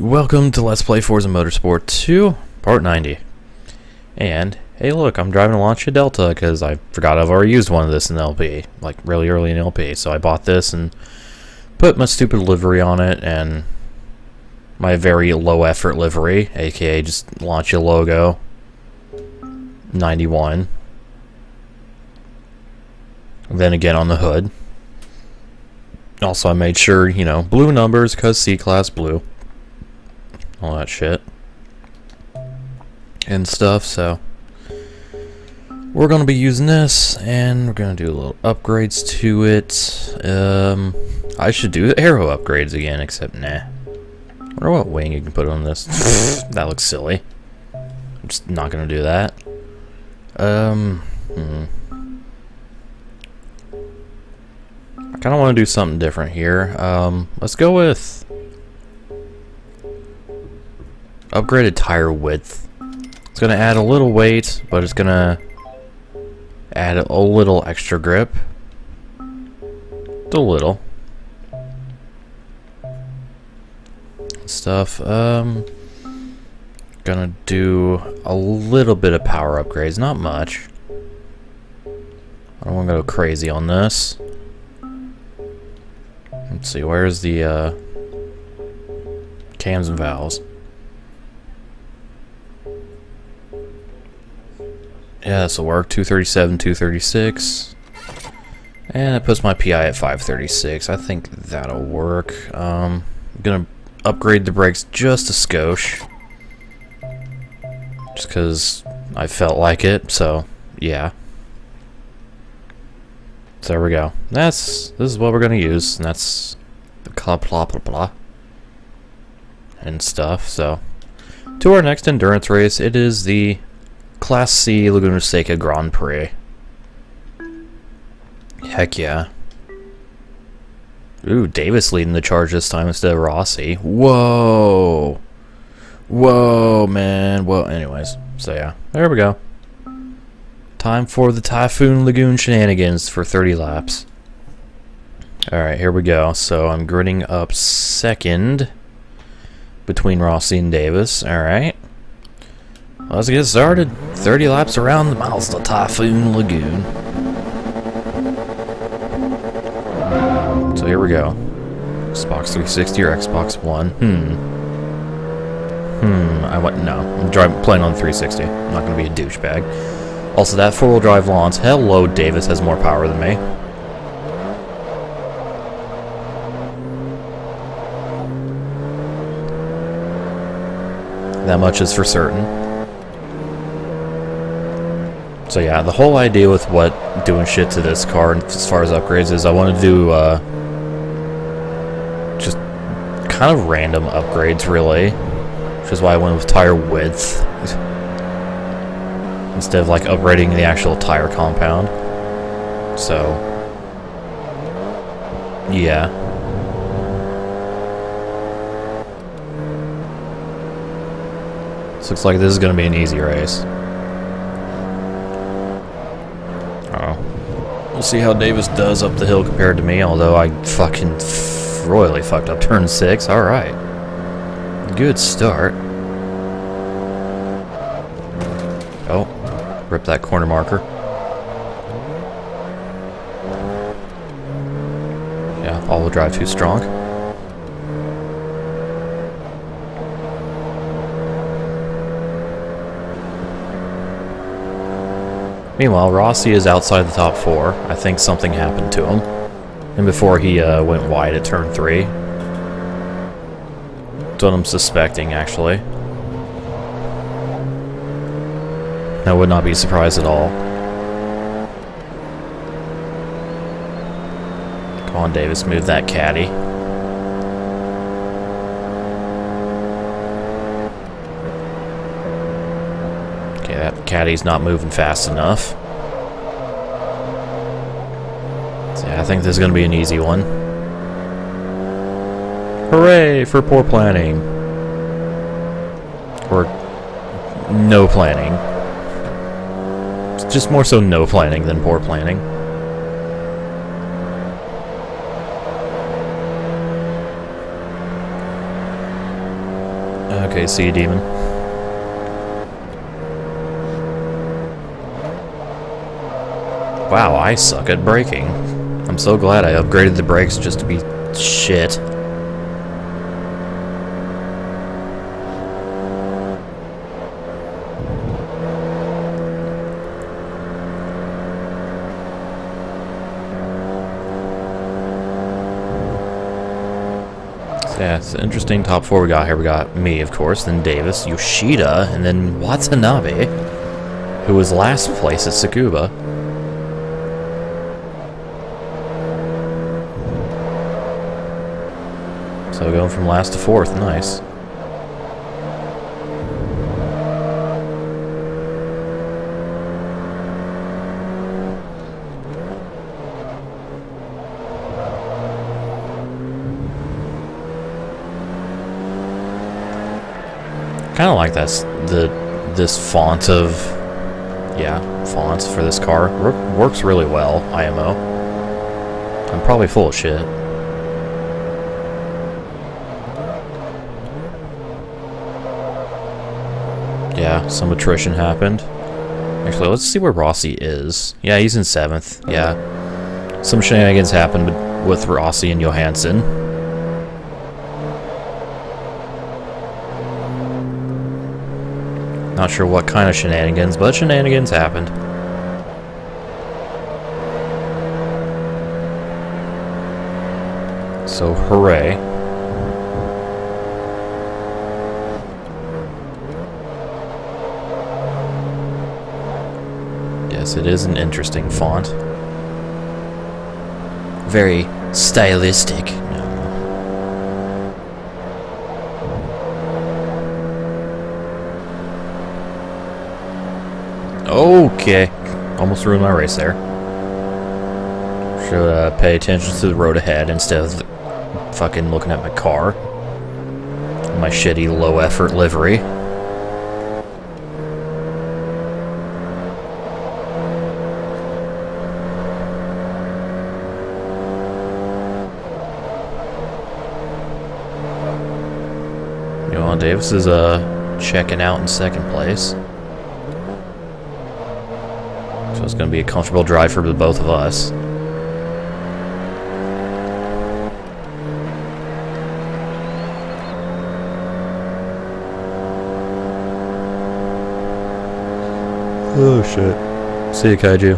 Welcome to Let's Play Forza Motorsport 2, Part 90. And, hey look, I'm driving a Lancia Delta because I forgot I've already used one of this in LP, like really early in LP. So I bought this and put my stupid livery on it and my very low effort livery, aka just Lancia logo, 91. And then again on the hood. Also, I made sure, you know, blue numbers because C-Class blue all that shit and stuff so we're gonna be using this and we're gonna do a little upgrades to it. Um I should do aero upgrades again except nah. Wonder what wing you can put on this. That looks silly. I'm just not gonna do that. Um hmm. I kinda wanna do something different here. Um let's go with upgraded tire width. It's going to add a little weight, but it's going to add a little extra grip. A little. Stuff. Um, gonna do a little bit of power upgrades, not much. I don't want to go crazy on this. Let's see, where's the uh, cams and valves? Yeah, this will work. 237, 236. And it puts my PI at 536. I think that'll work. Um, I'm going to upgrade the brakes just a skosh. Just because I felt like it, so yeah. So there we go. That's, this is what we're going to use. And that's the blah blah blah blah. And stuff, so. To our next endurance race, it is the Class C Laguna Seca Grand Prix. Heck yeah. Ooh, Davis leading the charge this time instead of Rossi. Whoa. Whoa, man. Well, anyways. So, yeah. There we go. Time for the Typhoon Lagoon shenanigans for 30 laps. Alright, here we go. So, I'm gridding up second between Rossi and Davis. Alright. Let's get started. 30 laps around the Mazda Typhoon Lagoon. So here we go. Xbox 360 or Xbox One. Hmm. Hmm. I want no. I'm driving playing on 360. I'm not gonna be a douchebag. Also, that four-wheel drive launch. Hello, Davis has more power than me. That much is for certain. So yeah, the whole idea with what doing shit to this car as far as upgrades is I want to do uh, just kind of random upgrades really, which is why I went with tire width instead of like upgrading the actual tire compound. So yeah. This looks like this is going to be an easy race. We'll see how Davis does up the hill compared to me, although I fucking royally fucked up turn 6. Alright. Good start. Oh, rip that corner marker. Yeah, all-wheel drive too strong. Meanwhile, Rossi is outside the top four. I think something happened to him. And before he uh, went wide at turn three. That's what I'm suspecting, actually. I would not be surprised at all. Come on, Davis, move that caddy. Caddy's not moving fast enough. So yeah, I think this is going to be an easy one. Hooray for poor planning. Or no planning. It's just more so no planning than poor planning. Okay, see you, demon. Wow, I suck at braking. I'm so glad I upgraded the brakes just to be shit. Yeah, it's an interesting top four we got here. We got me, of course, then Davis, Yoshida, and then Watanabe, who was last place at Tsukuba. So going from last to fourth, nice. Kind of like that's the this font of yeah fonts for this car works really well. IMO. I'm probably full of shit. Yeah, some attrition happened. Actually, let's see where Rossi is. Yeah, he's in seventh. Yeah, some shenanigans happened with Rossi and Johansson. Not sure what kind of shenanigans, but shenanigans happened. So, hooray. It is an interesting font. Very stylistic. No. Okay. Almost ruined my race there. Should uh, pay attention to the road ahead instead of fucking looking at my car. My shitty low effort livery. Davis is uh, checking out in second place. So it's going to be a comfortable drive for the both of us. Oh shit. See you, Kaiju.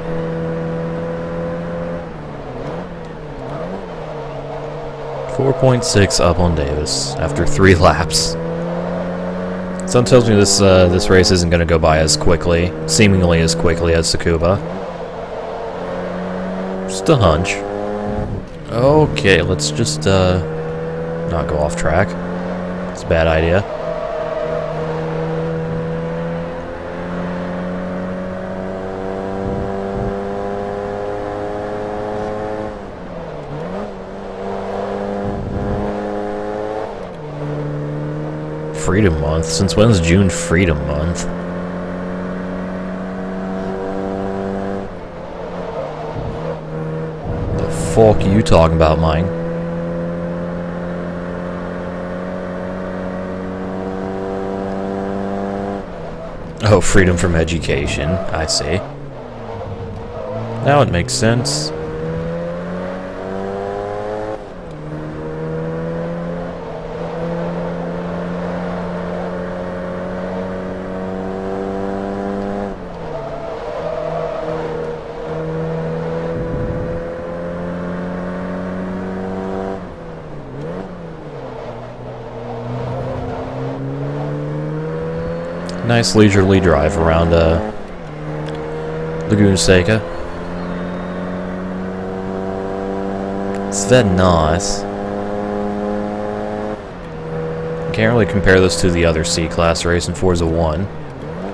Four point six up on Davis after three laps. Something tells me this uh, this race isn't going to go by as quickly, seemingly as quickly as Tsukuba. Just a hunch. Okay, let's just uh, not go off track. It's a bad idea. Freedom Month? Since when's June Freedom Month? The fuck you talking about, mine? Oh, freedom from education. I see. Now it makes sense. Nice leisurely drive around uh, Laguna Seca. It's very nice. Can't really compare this to the other C-Class race in Forza 1,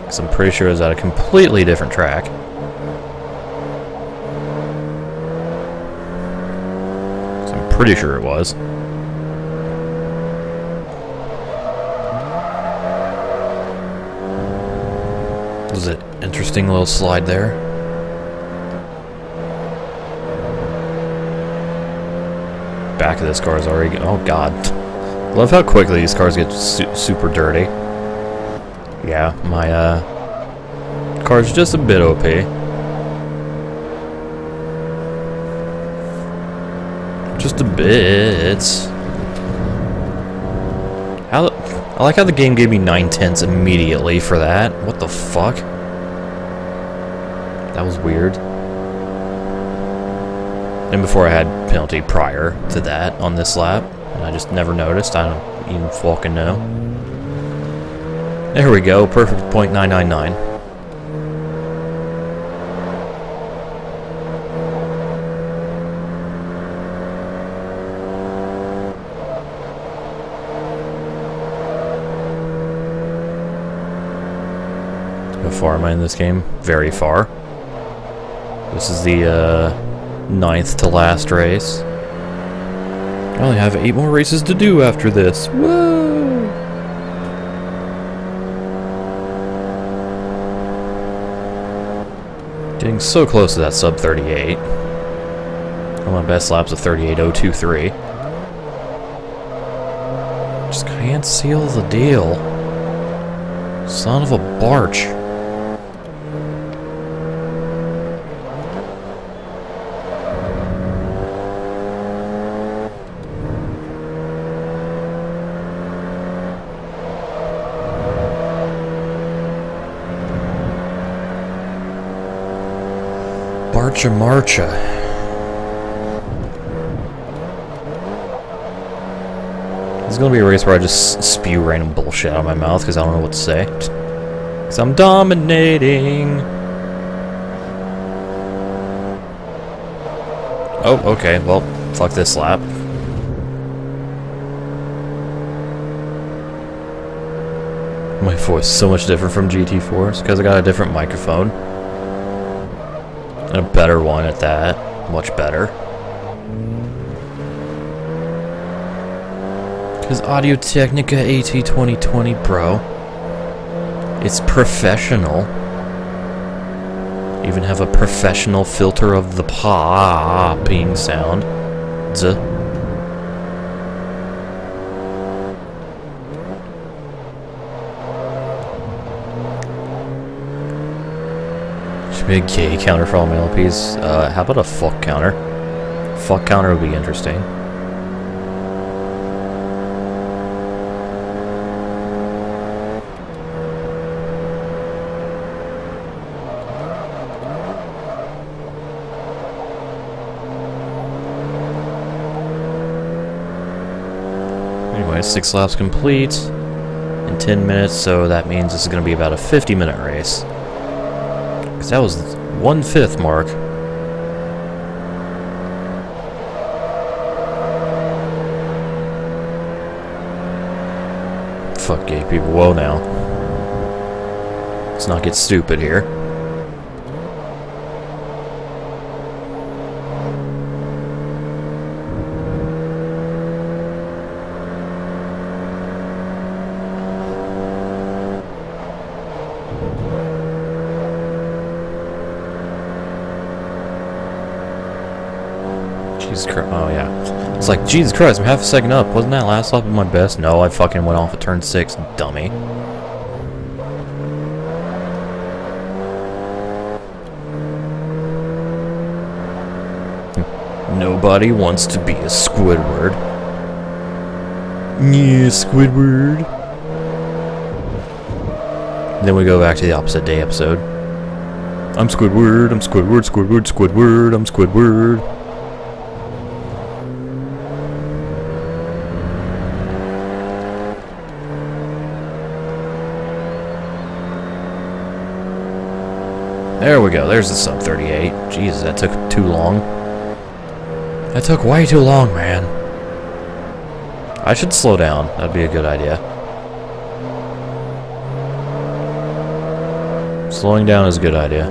because I'm pretty sure it's at a completely different track. I'm pretty sure it was. Was it interesting little slide there? Back of this car is already. Oh god, Love how quickly these cars get su super dirty. Yeah, my uh, car's just a bit OP. Just a bit. I like how the game gave me 9 tenths immediately for that. What the fuck? That was weird. And before I had penalty prior to that on this lap. And I just never noticed. I don't even fucking know. There we go. Perfect .999. far am I in this game? Very far. This is the uh, ninth to last race. I only have eight more races to do after this. Whoa! Getting so close to that sub 38. One my best laps of 38.023. Just can't seal the deal. Son of a barch. Barcha Marcha. This is gonna be a race where I just spew random bullshit out of my mouth because I don't know what to say. Because I'm dominating. Oh, okay, well, fuck this lap. My voice is so much different from GT4s because I got a different microphone. And a better one at that. Much better. Because Audio Technica AT2020 Pro. It's professional. Even have a professional filter of the popping sound. Z. Gay counter for all my LPs. Uh, how about a fuck counter? Fuck counter would be interesting. Anyway, six laps complete in 10 minutes, so that means this is going to be about a 50 minute race. Because that was one fifth mark. Fuck gay people. Whoa now. Let's not get stupid here. Jesus Christ. Oh, yeah. It's like, Jesus Christ, I'm half a second up. Wasn't that last lap my best? No, I fucking went off at turn six, dummy. Nobody wants to be a Squidward. Yeah, Squidward. Then we go back to the opposite day episode. I'm Squidward, I'm Squidward, Squidward, Squidward, I'm Squidward. There we go. There's the sub 38. Jesus, that took too long. That took way too long, man. I should slow down. That'd be a good idea. Slowing down is a good idea.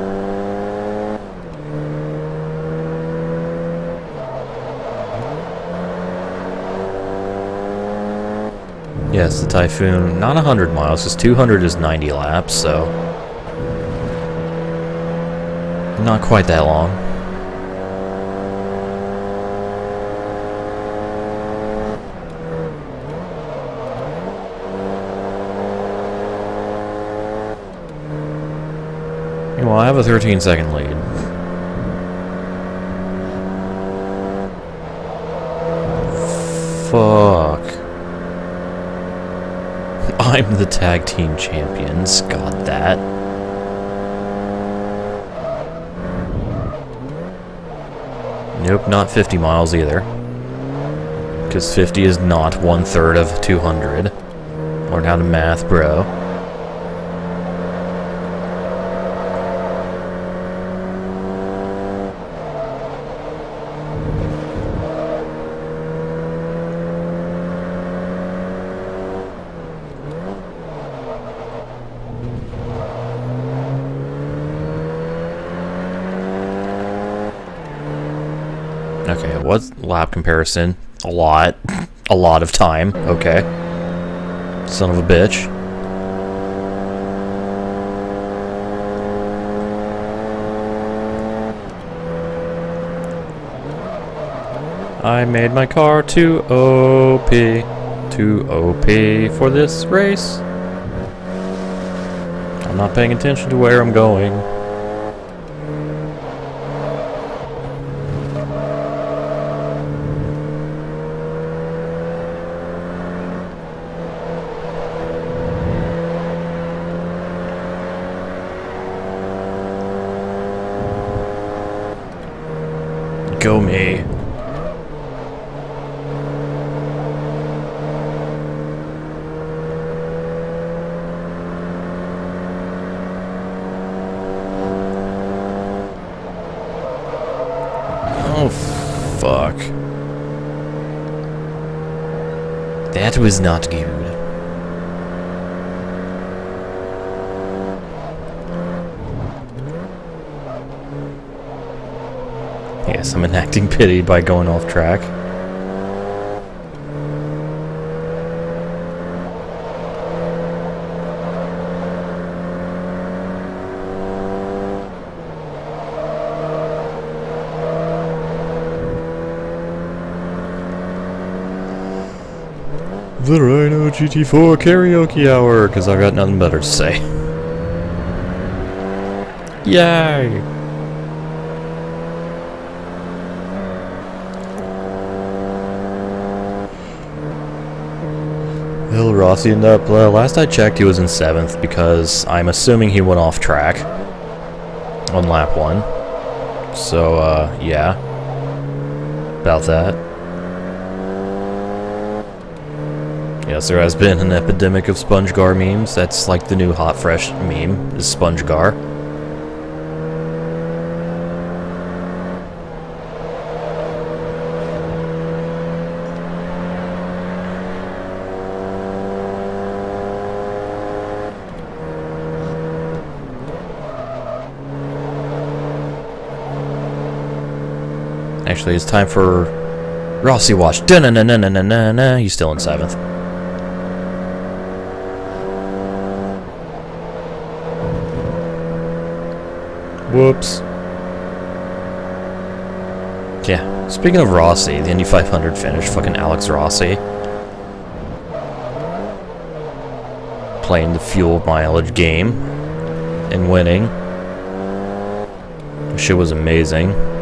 Yes, the Typhoon, not 100 miles, because 200 is 90 laps, so... Not quite that long. Well, I have a 13 second lead. Fuck. I'm the tag team champions, got that. Nope, not 50 miles either. Because 50 is not one third of 200. Learn how to math, bro. Lap comparison? A lot. A lot of time. Okay. Son of a bitch. I made my car too OP. Too OP for this race. I'm not paying attention to where I'm going. Oh, fuck. That was not good. Yes, I'm enacting pity by going off track. The Ryno GT4 karaoke hour, because I've got nothing better to say. Yay! Well, Rossi ended up, uh, last I checked, he was in 7th because I'm assuming he went off track on lap 1. So, uh, yeah. About that. Yes, there has been an epidemic of SpongeGar memes. That's like the new hot fresh meme, is SpongeGar. Actually, it's time for Rossi Watch. Na na na na na na na. He's still in seventh. Whoops. Yeah. Speaking of Rossi, the Indy 500 finish, fucking Alex Rossi. Playing the fuel mileage game and winning. Shit was amazing.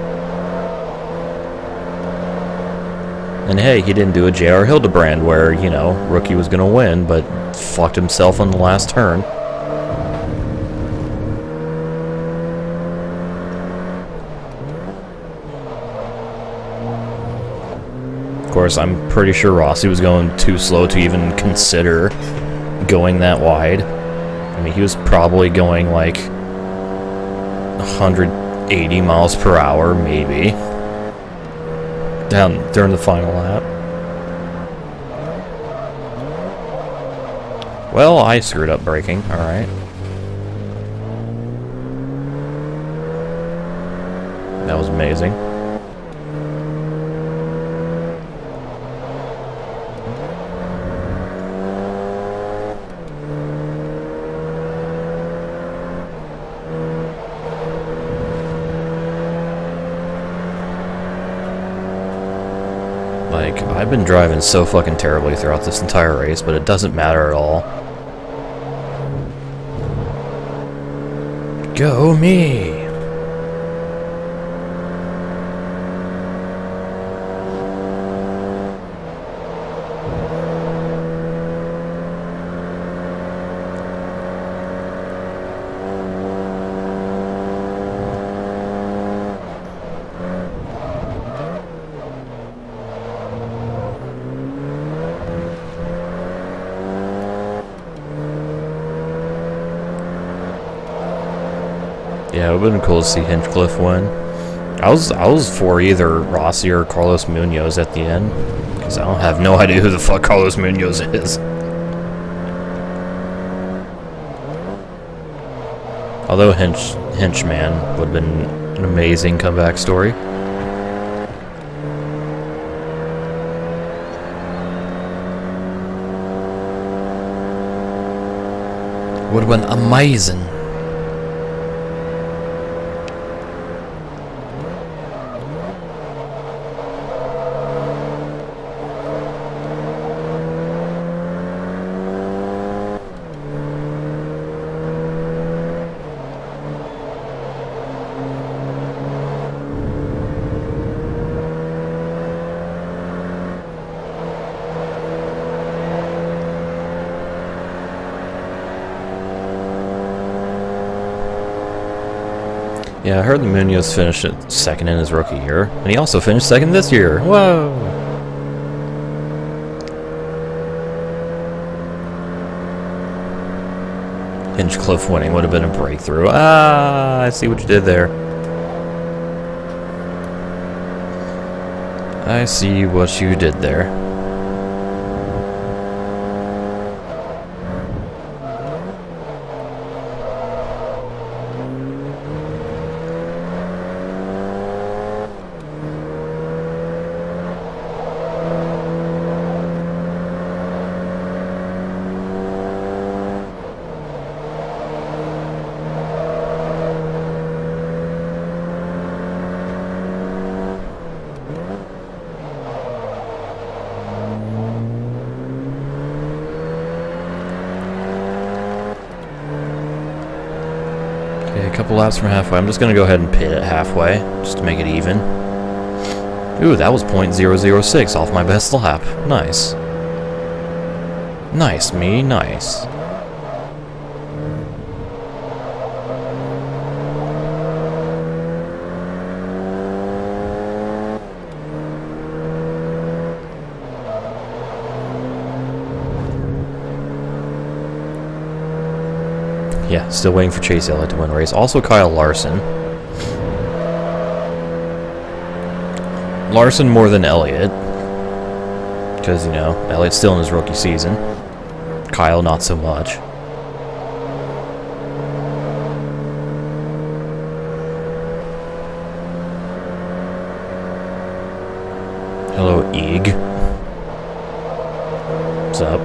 And hey, he didn't do a J.R. Hildebrand where, you know, rookie was going to win, but fucked himself on the last turn. Of course, I'm pretty sure Rossi was going too slow to even consider going that wide. I mean, he was probably going like 180 miles per hour, maybe down during the final lap. Well, I screwed up braking, alright. That was amazing. Like, I've been driving so fucking terribly throughout this entire race, but it doesn't matter at all. Go me! Yeah, it would have been cool to see Hinchcliffe win. I was I was for either Rossi or Carlos Munoz at the end, because I don't have no idea who the fuck Carlos Munoz is. Although Hinch Hinchman would have been an amazing comeback story. Would have been amazing. Yeah, I heard the Munoz finished second in his rookie year, and he also finished second this year. Whoa! Hinchcliffe winning would have been a breakthrough. Ah, I see what you did there. I see what you did there. Okay, a couple laps from halfway. I'm just going to go ahead and pit it halfway, just to make it even. Ooh, that was .006 off my best lap. Nice. Nice, me, nice. Yeah, still waiting for Chase Elliott to win a race. Also Kyle Larson. Larson more than Elliott. Because, you know, Elliott's still in his rookie season. Kyle not so much. Hello, Eeg. What's up?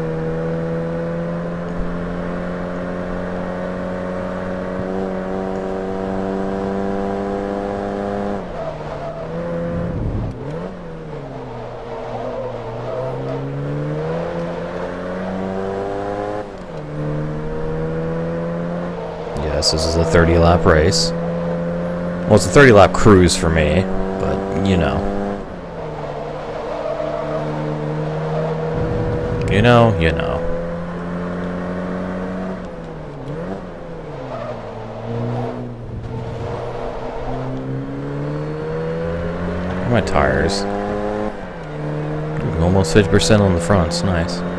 Yes, this is a 30 lap race. Well, it's a 30 lap cruise for me, but you know. You know, you know. My tires? Almost 50% on the fronts, nice.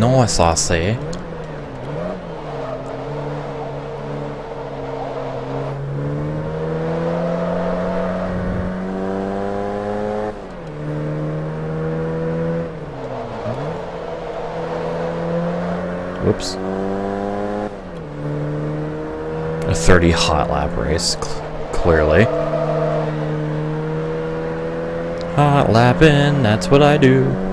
Nice, I see. Whoops. A 30 hot lap race, cl clearly. Hot lapping, that's what I do.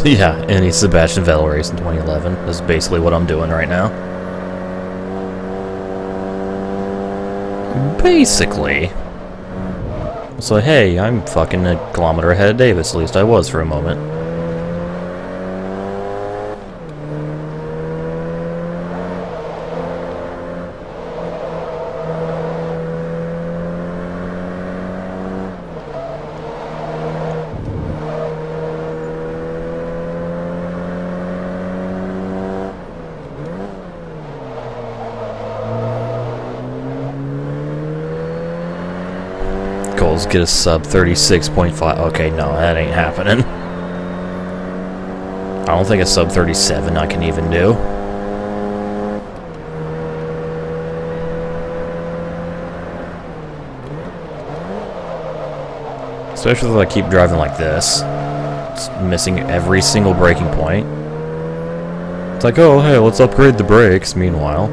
Yeah, any Sebastian Vettel race in 2011. That's basically what I'm doing right now. Basically. So hey, I'm fucking a kilometer ahead of Davis, at least I was for a moment. Get a sub 36.5. Okay, no, that ain't happening. I don't think a sub 37 I can even do. Especially if I keep driving like this. It's missing every single braking point. It's like, oh, hey, let's upgrade the brakes, meanwhile.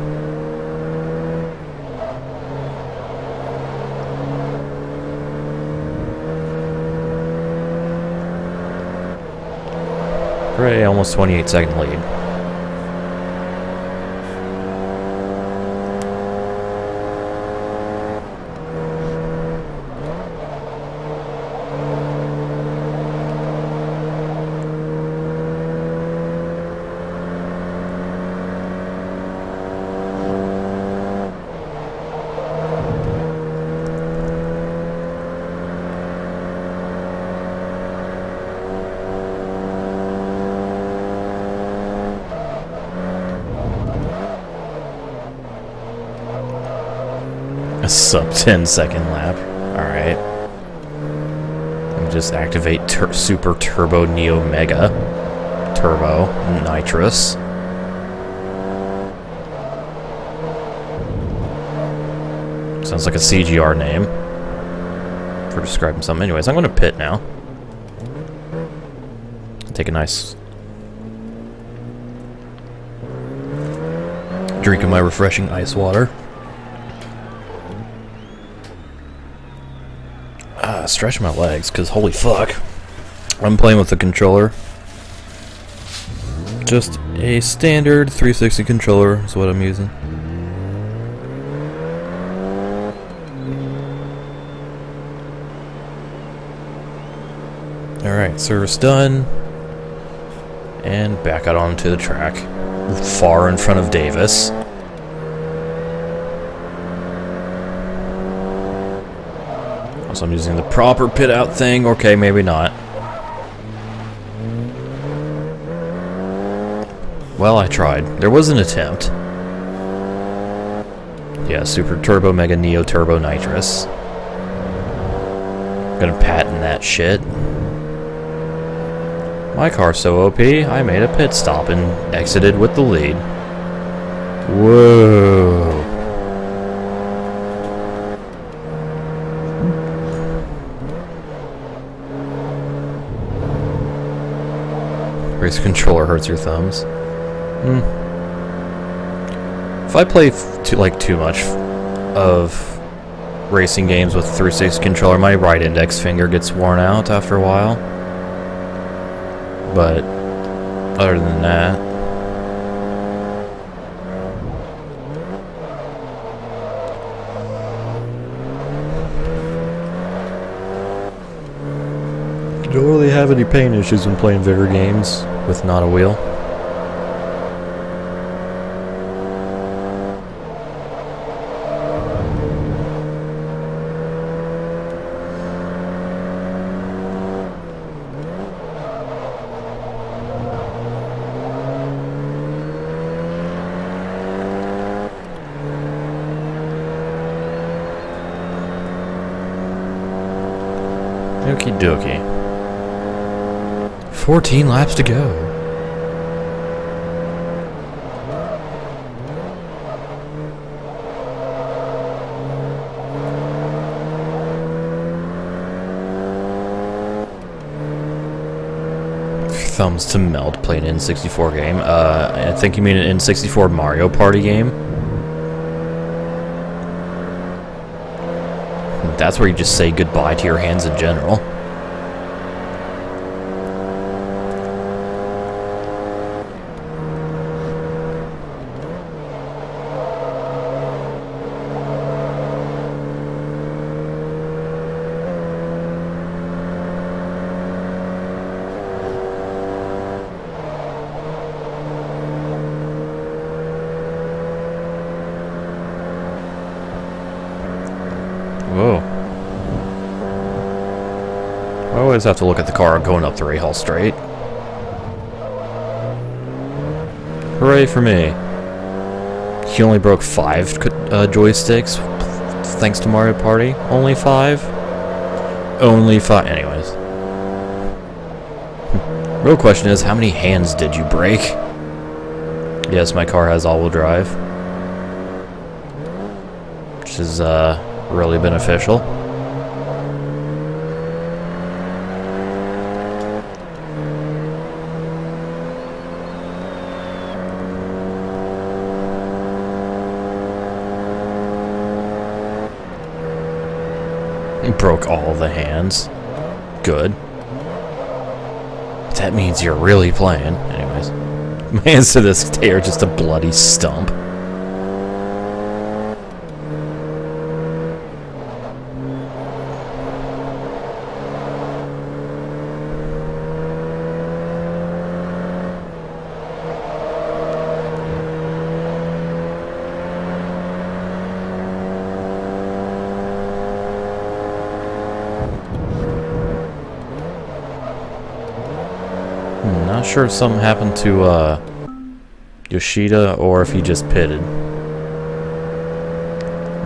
Hooray, almost 28 second lead. Sub 10 second lap. Alright. I'm just activate tur Super Turbo Neo Mega. Turbo Nitrous. Sounds like a CGR name for describing something. Anyways, I'm going to pit now. Take a nice drink of my refreshing ice water. Ah, stretch my legs, because holy fuck. I'm playing with the controller. Just a standard 360 controller is what I'm using. Alright, service done. And back out onto the track. Far in front of Davis. So I'm using the proper pit out thing. Okay, maybe not. Well, I tried. There was an attempt. Yeah, Super Turbo Mega Neo Turbo Nitrous. Gonna patent that shit. My car's so OP, I made a pit stop and exited with the lead. Whoa. Controller hurts your thumbs. Hmm. If I play too, like too much of racing games with 360 controller, my right index finger gets worn out after a while. But other than that, I don't really have any pain issues when playing video games with not a wheel. Okie dokie. 14 laps to go. Thumbs to melt playing an N64 game. Uh, I think you mean an N64 Mario Party game. That's where you just say goodbye to your hands in general. Whoa. I always have to look at the car going up the Rahal Straight. Hooray for me. He only broke five uh, joysticks thanks to Mario Party. Only five? Only five. Anyways. Real question is, how many hands did you break? Yes, my car has all-wheel drive. Which is, uh, really beneficial. Broke all the hands. Good. That means you're really playing. Anyways. My hands to this day are just a bloody stump. Not sure if something happened to uh, Yoshida or if he just pitted.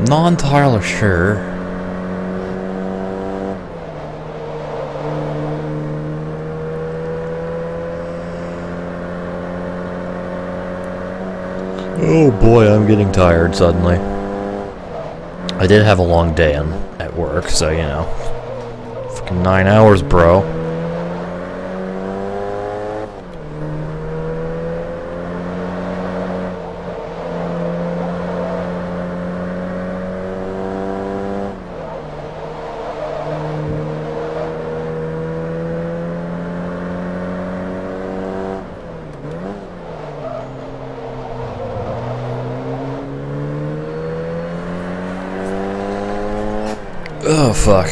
Not entirely sure. Oh boy, I'm getting tired suddenly. I did have a long day at work, so you know. Fucking nine hours, bro. Oh, fuck.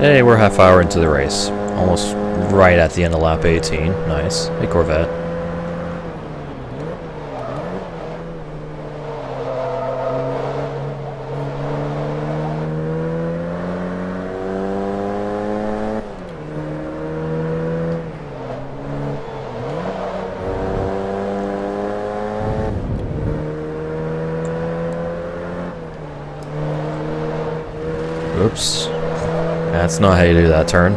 Hey, we're half hour into the race. Almost right at the end of lap 18. Nice. Hey, Corvette. That's not how you do that turn.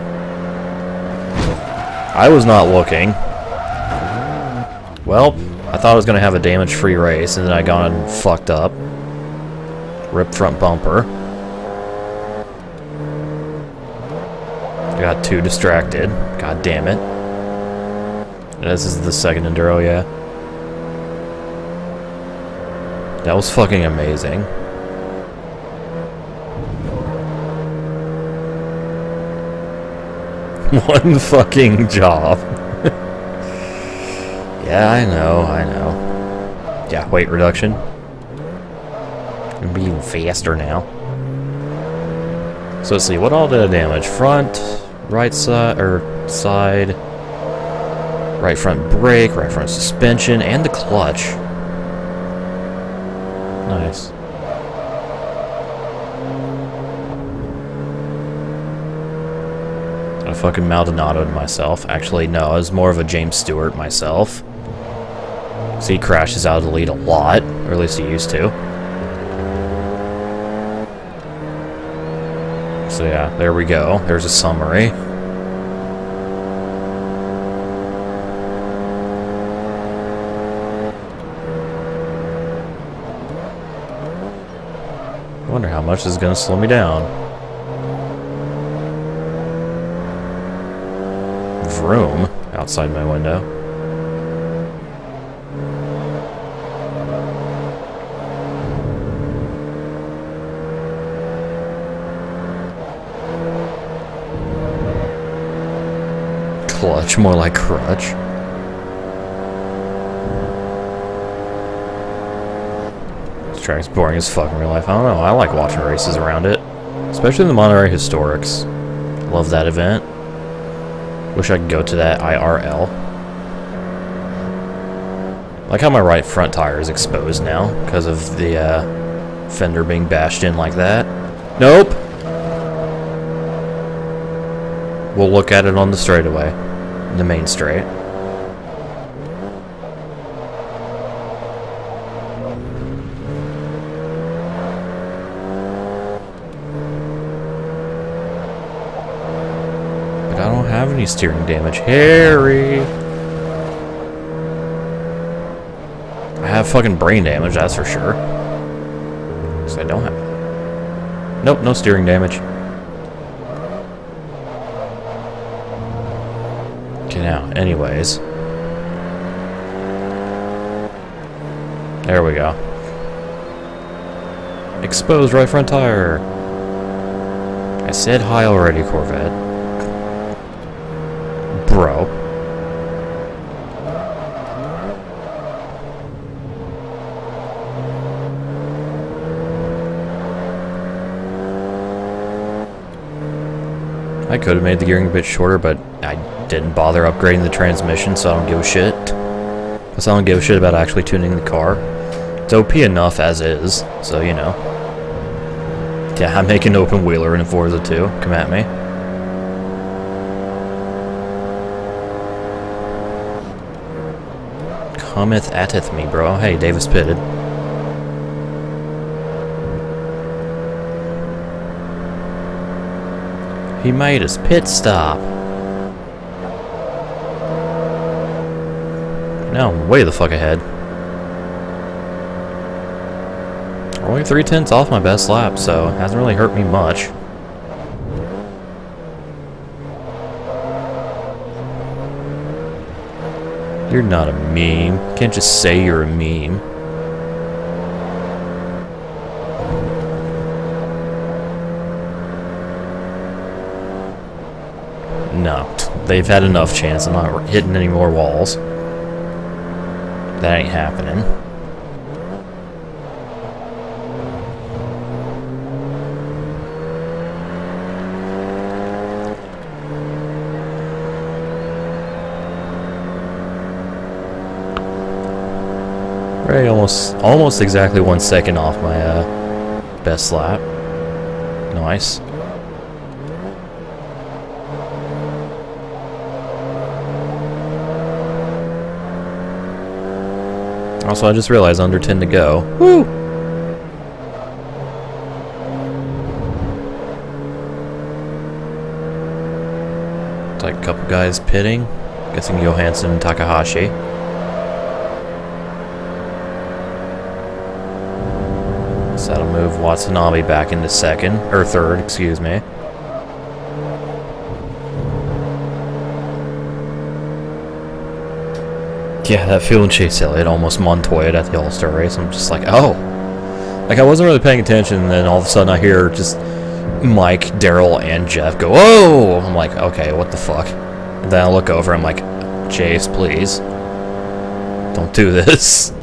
I was not looking. Well, I thought I was going to have a damage-free race, and then I got fucked up. Rip front bumper. Got too distracted. God damn it. This is the second Enduro, yeah. That was fucking amazing. One fucking job. yeah, I know, I know. Yeah, weight reduction. I'm being faster now. So let's see, what all did I damage? Front, right side, or side, right front brake, right front suspension, and the clutch. Nice. I fucking Maldonado'd myself. Actually, no, I was more of a James Stewart myself. So he crashes out of the lead a lot, or at least he used to. So yeah, there we go. There's a summary. I wonder how much is going to slow me down. Vroom outside my window. Clutch, more like crutch. This track's boring as fuck in real life. I don't know. I like watching races around it. Especially the Monterey Historics. Love that event. Wish I could go to that IRL. Like how my right front tire is exposed now because of the uh, fender being bashed in like that. Nope. We'll look at it on the straightaway, the main straight. I don't have any steering damage. Harry! I have fucking brain damage, that's for sure. So I don't have. Nope, no steering damage. Okay, now, anyways. There we go. Exposed right front tire. I said hi already, Corvette. Bro. I could have made the gearing a bit shorter, but I didn't bother upgrading the transmission, so I don't give a shit. I don't give a shit about actually tuning the car. It's OP enough as is, so you know. Yeah, I'm making open wheeler in a Forza 2. Come at me. Cometh atteth me, bro. Hey, Davis pitted. He made his pit stop. Now I'm way the fuck ahead. Only three tenths off my best lap, so it hasn't really hurt me much. You're not a meme. Can't just say you're a meme. No, they've had enough chance. I'm not hitting any more walls. That ain't happening. Right, almost, almost exactly one second off my uh, best lap. Nice. Also, I just realized under 10 to go. Woo! It's like a couple guys pitting. Guessing Johansson and Takahashi. So that'll move Watanabe back into second, or third, excuse me. Yeah, that fuel and chase Elliott almost Montoya at the All-Star race. I'm just like, oh. Like, I wasn't really paying attention, and then all of a sudden I hear just Mike, Darrell, and Jeff go, oh! I'm like, okay, what the fuck? And then I look over, I'm like, Chase, please. Don't do this.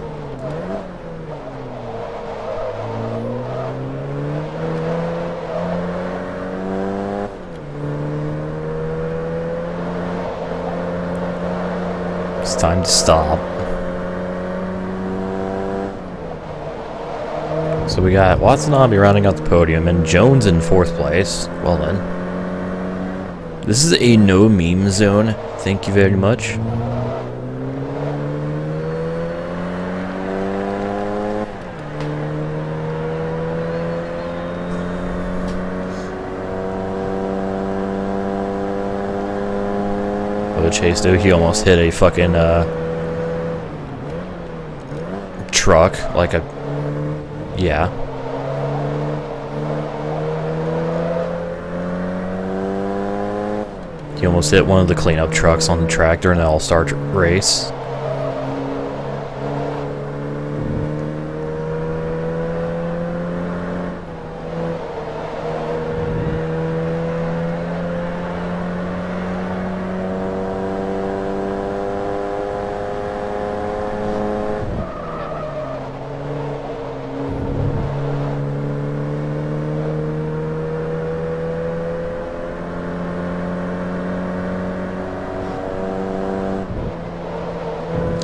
time to stop. So we got Watanabe rounding out the podium and Jones in fourth place. Well then. This is a no meme zone. Thank you very much. Chase dude. He almost hit a fucking uh, truck, like a yeah. He almost hit one of the cleanup trucks on the track during the All-Star race.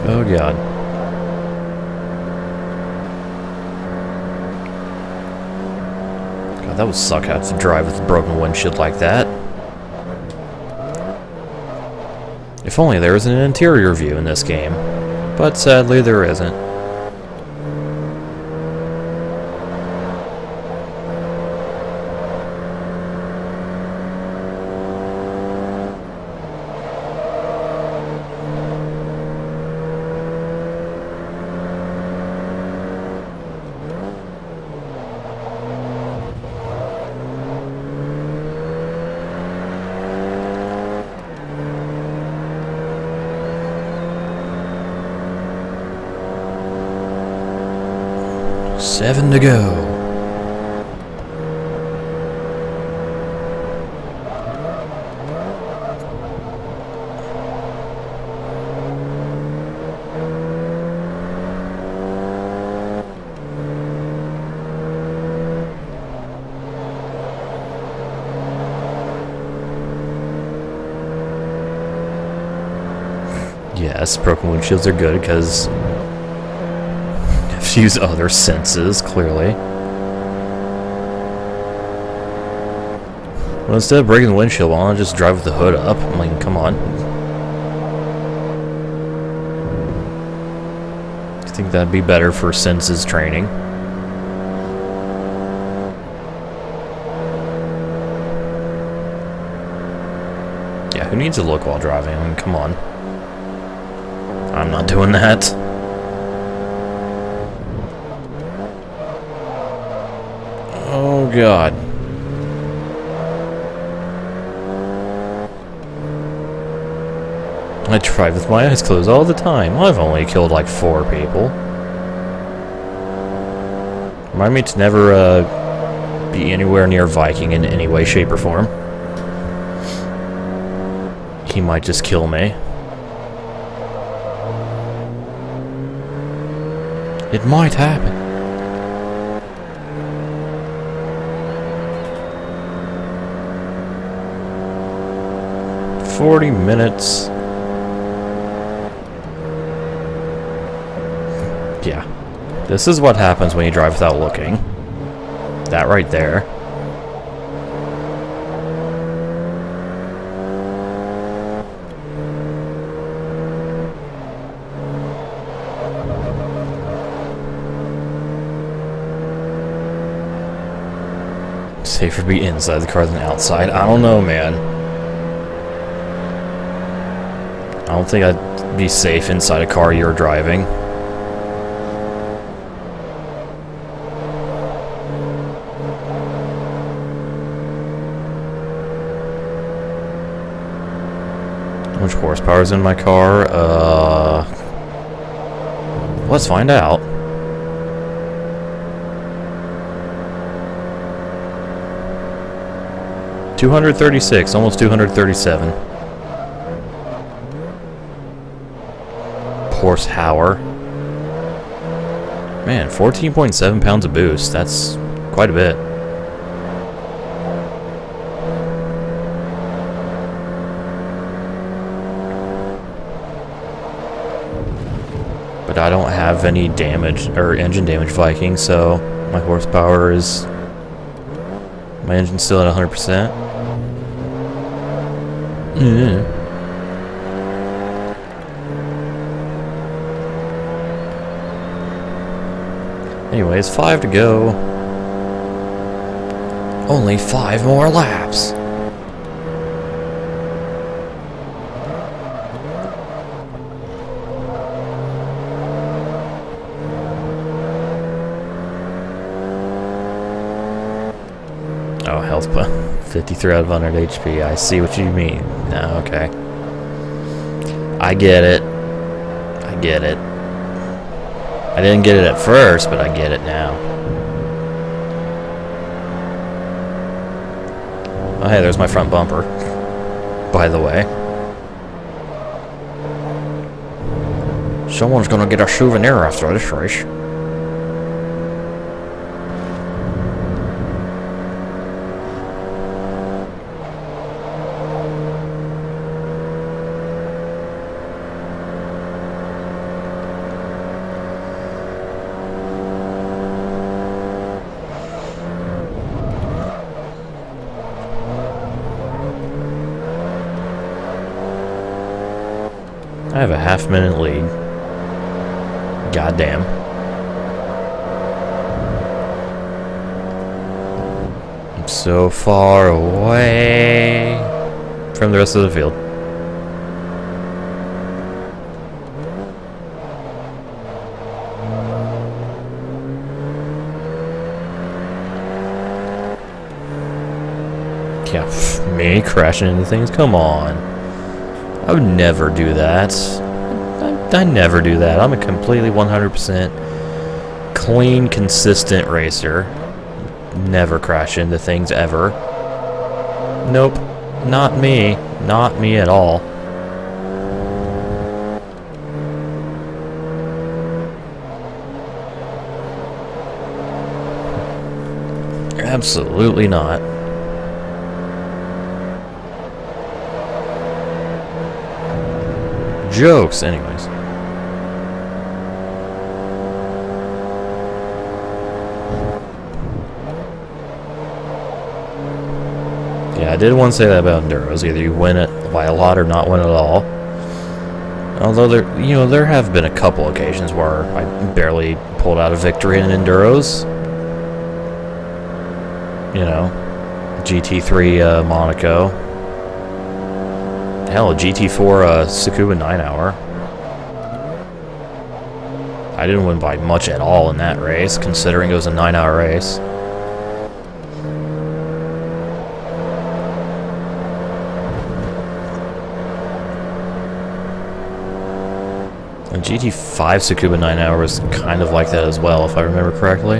Oh god. Suck out to drive with a broken windshield like that. If only there was an interior view in this game. But sadly, there isn't. Seven to go. Yes, broken windshields are good because use other senses, clearly. Well, instead of breaking the windshield, why don't I just drive with the hood up? I mean, come on. I think that'd be better for senses training. Yeah, who needs to look while driving? I mean, come on. I'm not doing that. Oh god. I drive with my eyes closed all the time. I've only killed like four people. Remind me to never uh, be anywhere near Viking in any way, shape, or form. He might just kill me. It might happen. Forty minutes. Yeah. This is what happens when you drive without looking. That right there. Safer to be inside the car than outside. I don't know, man. I don't think I'd be safe inside a car you're driving. How much horsepower is in my car? Uh, let's find out. Two hundred thirty-six, almost two hundred thirty-seven. Horsepower. Man, fourteen point seven pounds of boost. That's quite a bit. But I don't have any damage or engine damage Viking, so my horsepower is my engine's still at 100%. Yeah. Anyways, five to go. Only five more laps. Oh, health point. 53 out of 100 HP. I see what you mean. No, okay. I get it. I get it. I didn't get it at first, but I get it now. Oh, hey, there's my front bumper. By the way. Someone's gonna get a souvenir after this race. have a minute lead. Goddamn. I'm so far away from the rest of the field. Yeah, me crashing into things? Come on. I would never do that. I, never do that. I'm a completely 100% clean, consistent racer. Never crash into things ever. Nope. Not me. Not me at all. Absolutely not. Jokes, anyways. Yeah, I did want to say that about Enduros. Either you win it by a lot or not win at all. Although there, you know, there have been a couple occasions where I barely pulled out a victory in Enduros. You know, GT3 uh, Monaco. Hell, GT4 uh, Tsukuba 9 hour. I didn't win by much at all in that race, considering it was a 9 hour race. GT5 Tsukuba 9 hour was kind of like that as well, if I remember correctly.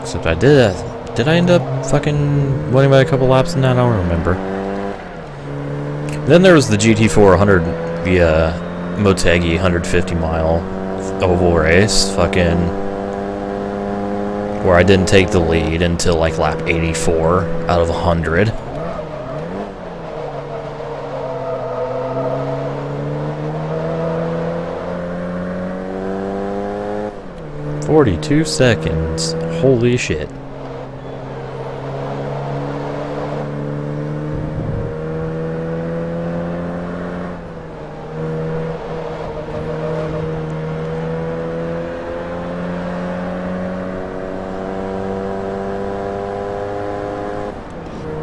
Except I did, uh, did I end up fucking winning by a couple laps in that? I don't remember. Then there was the GT4 100, the uh, Motegi 150 mile oval race, fucking, where I didn't take the lead until like lap 84 out of 100. Forty-two seconds. Holy shit.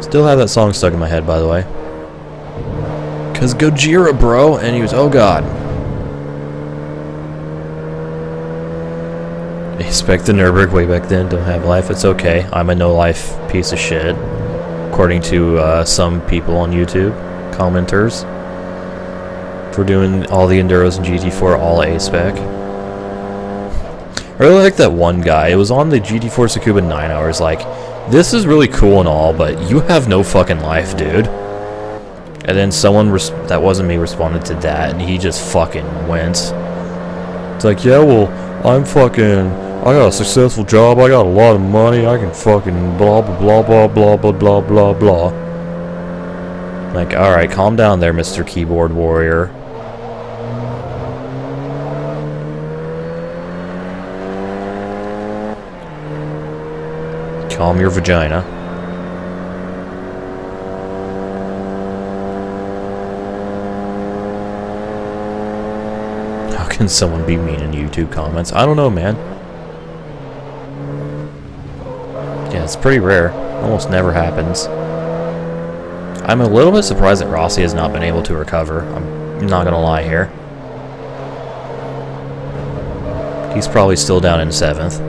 Still have that song stuck in my head, by the way. Cause Gojira, bro, and he was, oh god. Expect the Nurburg way back then, don't have life, it's okay. I'm a no-life piece of shit. According to uh, some people on YouTube, commenters. For doing all the Enduros and GT4 all A-spec. I really like that one guy. It was on the GT4 Tsukuba 9 hours, like, this is really cool and all, but you have no fucking life, dude. And then someone that wasn't me responded to that, and he just fucking went. It's like, yeah, well, I'm fucking, I got a successful job, I got a lot of money, I can fucking blah blah blah blah blah blah blah blah. Like, alright, calm down there, Mr. Keyboard Warrior. Calm your vagina. How can someone be mean in YouTube comments? I don't know, man. Yeah, it's pretty rare. Almost never happens. I'm a little bit surprised that Rossi has not been able to recover. I'm not gonna lie here. He's probably still down in 7th.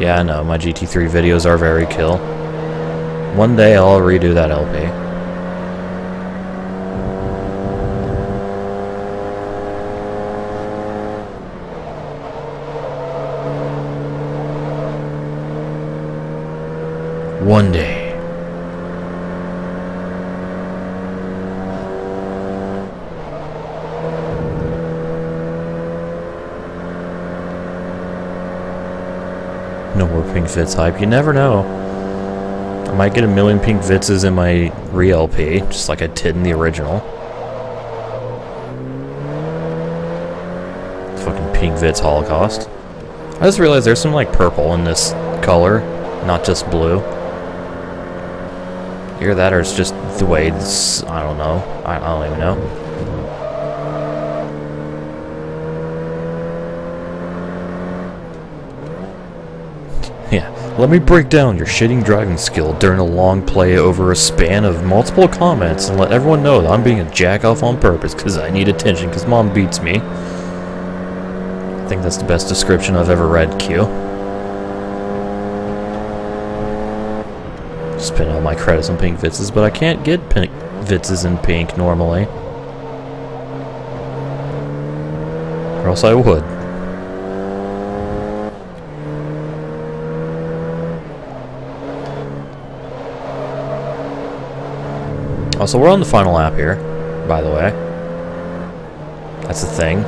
Yeah, I know, my GT3 videos are very kill. One day I'll redo that LP. One day. No more pink Vitz hype. You never know. I might get a million pink Vitzes in my re-LP, just like I did in the original. Fucking pink Vitz Holocaust. I just realized there's some like purple in this color, not just blue. Either that or it's just the way it's, I don't know. I, I don't even know. Yeah, let me break down your shitting driving skill during a long play over a span of multiple comments and let everyone know that I'm being a jack-off on purpose because I need attention because mom beats me. I think that's the best description I've ever read, Q. Credits on pink vitzes, but I can't get pink vitzes in pink normally. Or else I would. Also, we're on the final lap here, by the way. That's the thing.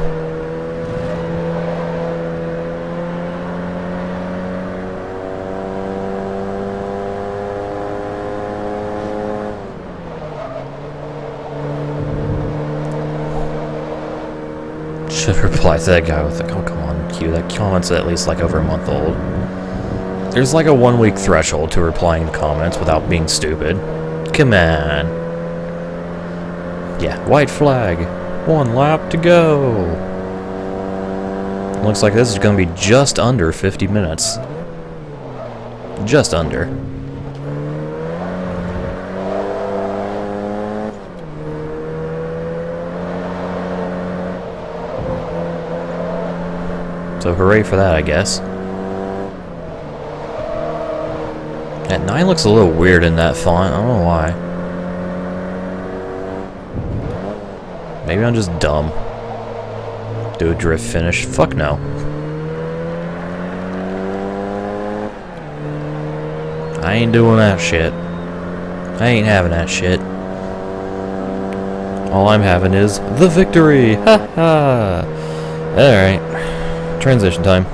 Should reply to that guy with like, oh come on, Q, that comment's at least like over a month old. There's like a one week threshold to replying to comments without being stupid. Come on. Yeah, white flag. One lap to go. Looks like this is going to be just under 50 minutes. Just under. So hooray for that, I guess. That 9 looks a little weird in that font, I don't know why. Maybe I'm just dumb. Do a drift finish? Fuck no. I ain't doing that shit. I ain't having that shit. All I'm having is the victory! Ha ha! Alright. Transition time.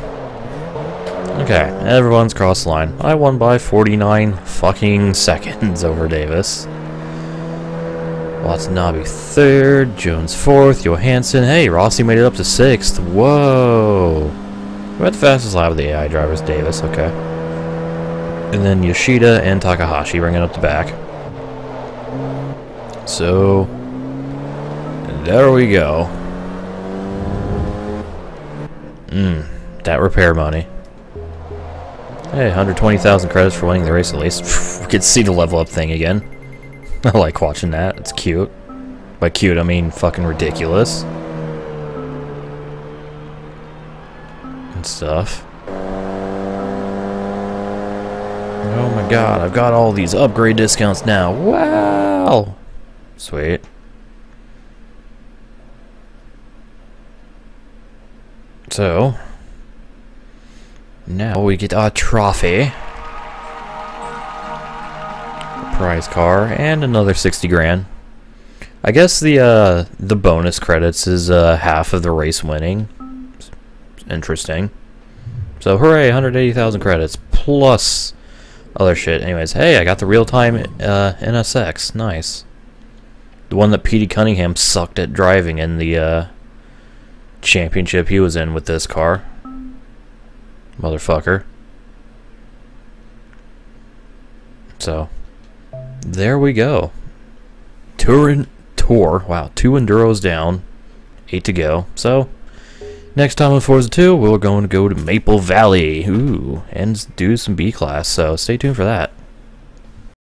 Okay, everyone's crossed the line. I won by 49 fucking seconds over Davis. Watanabe third, Jones fourth, Johansson. Hey, Rossi made it up to sixth. Whoa. Who had the fastest lap of the AI drivers? Davis, okay. And then Yoshida and Takahashi bringing up the back. So, there we go. Mmm, that repair money. Hey, 120,000 credits for winning the race at least. we could see the level up thing again. I like watching that. It's cute. By cute, I mean fucking ridiculous. And stuff. Oh my god, I've got all these upgrade discounts now. Wow! Sweet. So, now we get our trophy. a Prize car and another 60 grand. I guess the uh, the bonus credits is uh, half of the race winning. Interesting. So hooray, 180,000 credits plus other shit. Anyways, hey, I got the RealTime uh, NSX. Nice. The one that Petey Cunningham sucked at driving in the uh, championship he was in with this car. Motherfucker. So, there we go. Tour, tour. Wow, two enduros down, eight to go. So, next time on Forza 2, we're going to go to Maple Valley. Ooh, and do some B class. So, stay tuned for that.